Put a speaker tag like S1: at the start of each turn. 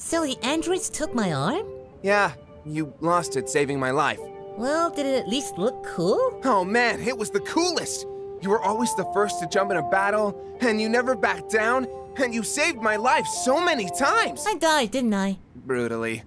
S1: So the androids took my arm?
S2: Yeah, you lost it saving my life.
S1: Well, did it at least look cool?
S2: Oh man, it was the coolest! You were always the first to jump in a battle, and you never backed down, and you saved my life so many times!
S1: I died, didn't I?
S2: Brutally.